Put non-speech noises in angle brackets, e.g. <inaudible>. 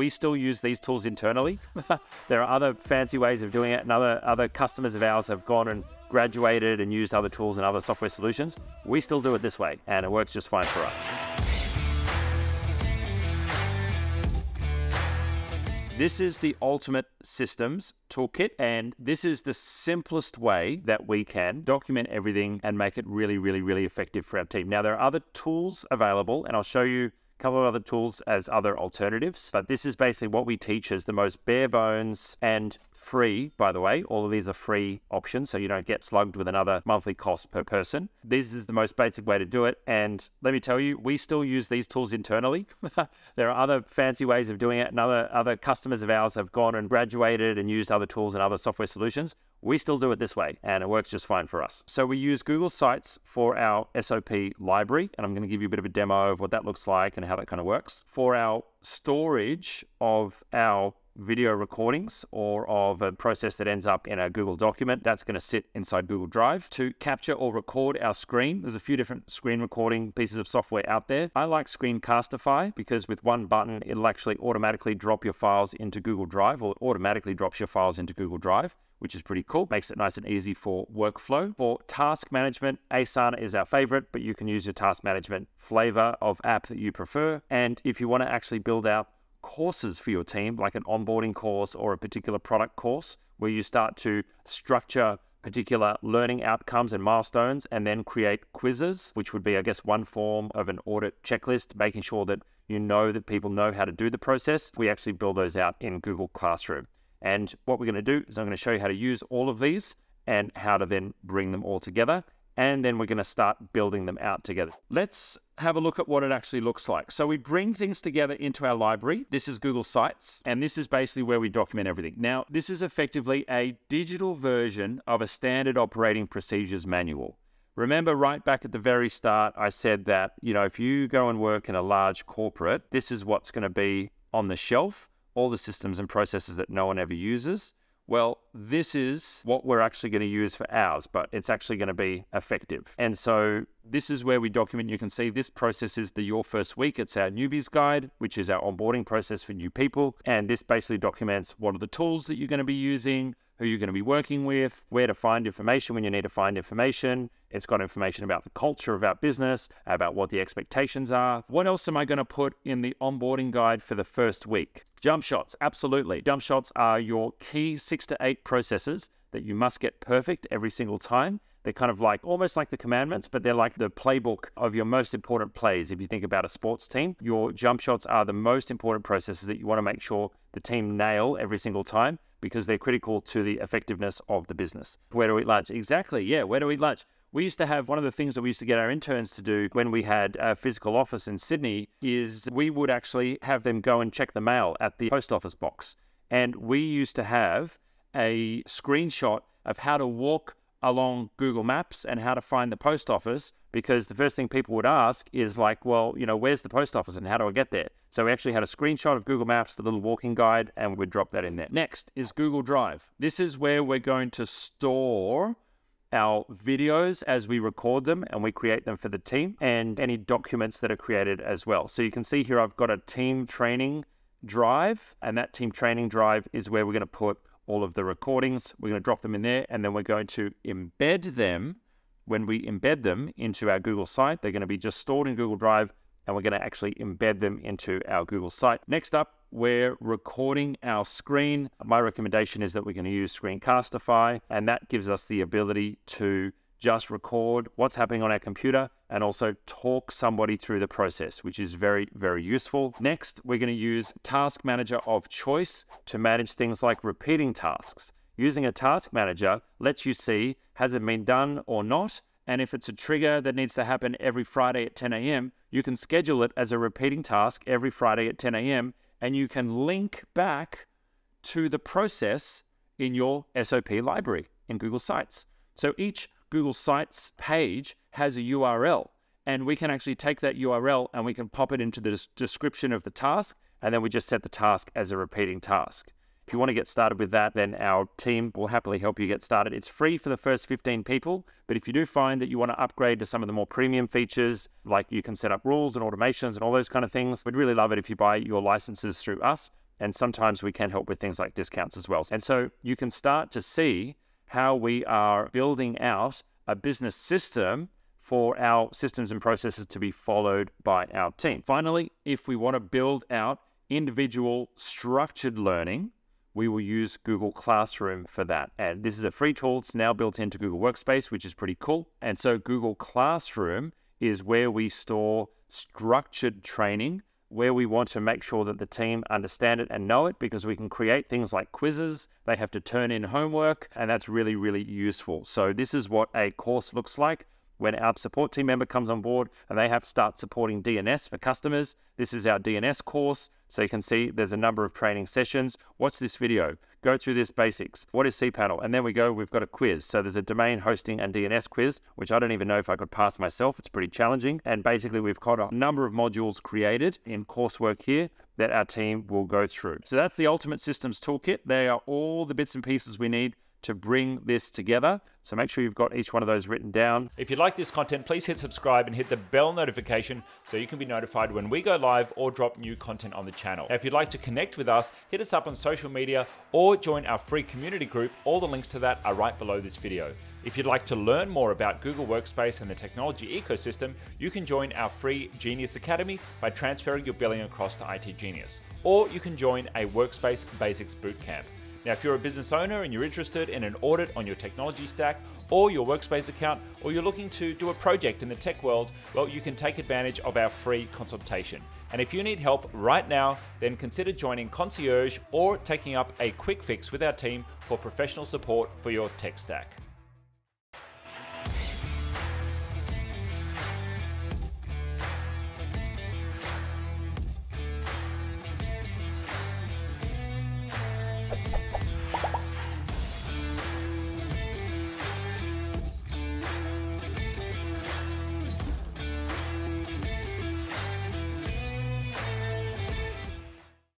we still use these tools internally. <laughs> there are other fancy ways of doing it, and other, other customers of ours have gone and graduated and used other tools and other software solutions. We still do it this way, and it works just fine for us. This is the Ultimate Systems Toolkit, and this is the simplest way that we can document everything and make it really, really, really effective for our team. Now, there are other tools available, and I'll show you couple of other tools as other alternatives, but this is basically what we teach as the most bare bones and free, by the way. All of these are free options, so you don't get slugged with another monthly cost per person. This is the most basic way to do it. And let me tell you, we still use these tools internally. <laughs> there are other fancy ways of doing it, and other, other customers of ours have gone and graduated and used other tools and other software solutions. We still do it this way, and it works just fine for us. So we use Google Sites for our SOP library, and I'm going to give you a bit of a demo of what that looks like and how that kind of works. For our storage of our video recordings or of a process that ends up in a Google document. That's going to sit inside Google Drive. To capture or record our screen, there's a few different screen recording pieces of software out there. I like Screencastify because with one button, it'll actually automatically drop your files into Google Drive or automatically drops your files into Google Drive which is pretty cool. Makes it nice and easy for workflow. For task management, Asana is our favorite, but you can use your task management flavor of app that you prefer. And if you want to actually build out courses for your team, like an onboarding course or a particular product course, where you start to structure particular learning outcomes and milestones and then create quizzes, which would be, I guess, one form of an audit checklist, making sure that you know that people know how to do the process. We actually build those out in Google Classroom. And what we're going to do is I'm going to show you how to use all of these and how to then bring them all together and then we're going to start building them out together. Let's have a look at what it actually looks like. So we bring things together into our library. This is Google Sites, and this is basically where we document everything. Now, this is effectively a digital version of a standard operating procedures manual. Remember right back at the very start, I said that, you know, if you go and work in a large corporate, this is what's going to be on the shelf, all the systems and processes that no one ever uses. Well, this is what we're actually going to use for ours, but it's actually going to be effective. And so this is where we document. You can see this process is the Your First Week. It's our newbies guide, which is our onboarding process for new people. And this basically documents what are the tools that you're going to be using, who you're going to be working with, where to find information when you need to find information. It's got information about the culture of our business, about what the expectations are. What else am I going to put in the onboarding guide for the first week? Jump shots, absolutely. Jump shots are your key six to eight processes that you must get perfect every single time. They're kind of like almost like the commandments, but they're like the playbook of your most important plays. If you think about a sports team, your jump shots are the most important processes that you want to make sure the team nail every single time because they're critical to the effectiveness of the business. Where do we eat lunch? Exactly. Yeah. Where do we eat lunch? We used to have one of the things that we used to get our interns to do when we had a physical office in Sydney is we would actually have them go and check the mail at the post office box. And we used to have a screenshot of how to walk along Google Maps and how to find the post office because the first thing people would ask is like, well, you know, where's the post office and how do I get there? So we actually had a screenshot of Google Maps, the little walking guide, and we'd drop that in there. Next is Google Drive. This is where we're going to store our videos as we record them and we create them for the team and any documents that are created as well. So you can see here I've got a team training drive and that team training drive is where we're going to put all of the recordings. We're going to drop them in there and then we're going to embed them. When we embed them into our Google site, they're going to be just stored in Google Drive and we're going to actually embed them into our Google site. Next up, we're recording our screen. My recommendation is that we're going to use Screencastify, and that gives us the ability to just record what's happening on our computer and also talk somebody through the process, which is very, very useful. Next, we're going to use Task Manager of choice to manage things like repeating tasks. Using a task manager lets you see has it been done or not, and if it's a trigger that needs to happen every Friday at 10 a.m., you can schedule it as a repeating task every Friday at 10 a.m., and you can link back to the process in your SOP library in Google Sites. So each Google Sites page has a URL, and we can actually take that URL and we can pop it into the description of the task, and then we just set the task as a repeating task. If you want to get started with that, then our team will happily help you get started. It's free for the first 15 people, but if you do find that you want to upgrade to some of the more premium features, like you can set up rules and automations and all those kind of things, we'd really love it if you buy your licenses through us And sometimes we can help with things like discounts as well. And so you can start to see how we are building out a business system for our systems and processes to be followed by our team. Finally, if we want to build out individual structured learning, we will use Google Classroom for that. And this is a free tool. It's now built into Google Workspace, which is pretty cool. And so Google Classroom is where we store structured training where we want to make sure that the team understand it and know it because we can create things like quizzes. They have to turn in homework, and that's really, really useful. So, this is what a course looks like when our support team member comes on board and they have to start supporting DNS for customers. This is our DNS course. So you can see there's a number of training sessions. Watch this video. Go through this basics. What is cPanel? And then we go, we've got a quiz. So there's a domain hosting and DNS quiz, which I don't even know if I could pass myself. It's pretty challenging. And basically we've got a number of modules created in coursework here that our team will go through. So that's the Ultimate Systems Toolkit. They are all the bits and pieces we need to bring this together. So make sure you've got each one of those written down. If you like this content, please hit subscribe and hit the bell notification so you can be notified when we go live or drop new content on the channel. Now, if you'd like to connect with us, hit us up on social media or join our free community group. All the links to that are right below this video. If you'd like to learn more about Google Workspace and the technology ecosystem, you can join our free Genius Academy by transferring your billing across to IT Genius. Or you can join a Workspace Basics Bootcamp. Now, if you're a business owner and you're interested in an audit on your technology stack or your workspace account, or you're looking to do a project in the tech world, well, you can take advantage of our free consultation. And if you need help right now, then consider joining Concierge or taking up a quick fix with our team for professional support for your tech stack. you